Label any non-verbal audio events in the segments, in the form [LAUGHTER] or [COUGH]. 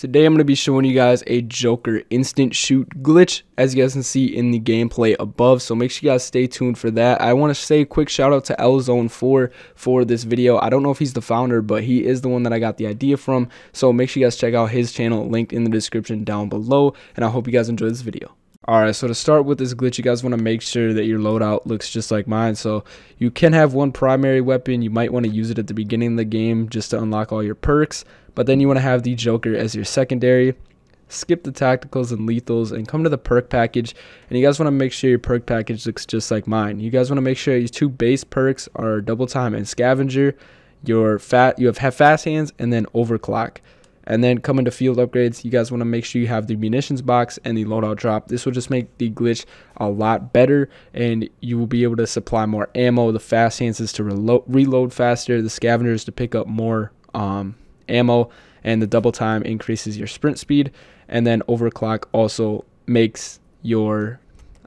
Today I'm going to be showing you guys a JOKR instant shoot glitch as you guys can see in the gameplay above. So make sure you guys stay tuned for that. I want to say a quick shout out to Lzone4 for this video. I don't know if he's the founder, but he is the one that I got the idea from. So make sure you guys check out his channel linked in the description down below. And I hope you guys enjoy this video. Alright, so to start with this glitch, you guys want to make sure that your loadout looks just like mine. So you can have one primary weapon. You might want to use it at the beginning of the game just to unlock all your perks. But then you want to have the JOKR as your secondary. Skip the tacticals and lethals and come to the perk package. And you guys want to make sure your perk package looks just like mine. You guys want to make sure your two base perks are double time and scavenger. Your fat you have fast hands and then overclock. And then coming to field upgrades, you guys want to make sure you have the munitions box and the loadout drop. This will just make the glitch a lot better and you will be able to supply more ammo. The fast hands is to reload, reload faster. The scavengers to pick up more um, ammo and the double time increases your sprint speed. And then overclock also makes your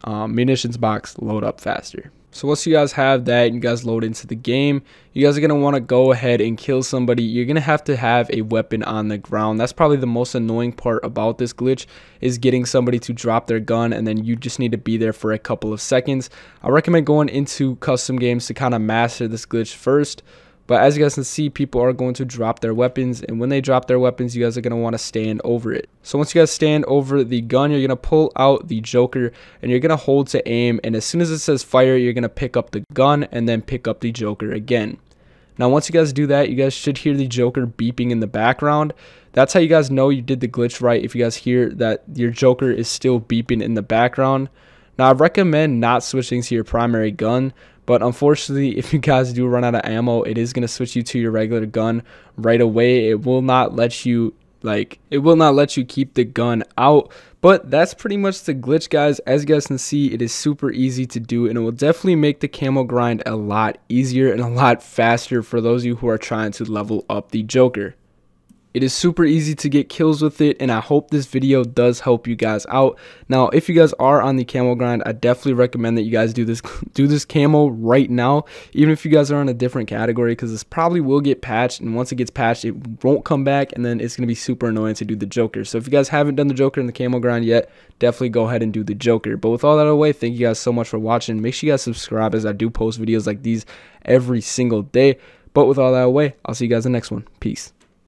um, munitions box load up faster. So once you guys have that and you guys load into the game, you guys are going to want to go ahead and kill somebody. You're going to have to have a weapon on the ground. That's probably the most annoying part about this glitch is getting somebody to drop their gun and then you just need to be there for a couple of seconds. I recommend going into custom games to kind of master this glitch first. But as you guys can see, people are going to drop their weapons. And when they drop their weapons, you guys are going to want to stand over it. So once you guys stand over the gun, you're going to pull out the JOKR and you're going to hold to aim. And as soon as it says fire, you're going to pick up the gun and then pick up the JOKR again. Now, once you guys do that, you guys should hear the JOKR beeping in the background. That's how you guys know you did the glitch right if you guys hear that your JOKR is still beeping in the background. Now, I recommend not switching to your primary gun, but unfortunately, if you guys do run out of ammo, it is going to switch you to your regular gun right away. It will not let you like it will not let you keep the gun out. But that's pretty much the glitch guys. As you guys can see it is super easy to do and it will definitely make the camo grind a lot easier and a lot faster for those of you who are trying to level up the JOKR it is super easy to get kills with it and I hope this video does help you guys out. Now if you guys are on the camo grind I definitely recommend that you guys do this [LAUGHS] do this camo right now even if you guys are in a different category because this probably will get patched and once it gets patched it won't come back and then it's going to be super annoying to do the JOKR. So if you guys haven't done the JOKR in the camo grind yet definitely go ahead and do the JOKR. But with all that away thank you guys so much for watching. Make sure you guys subscribe as I do post videos like these every single day. But with all that away I'll see you guys in the next one. Peace.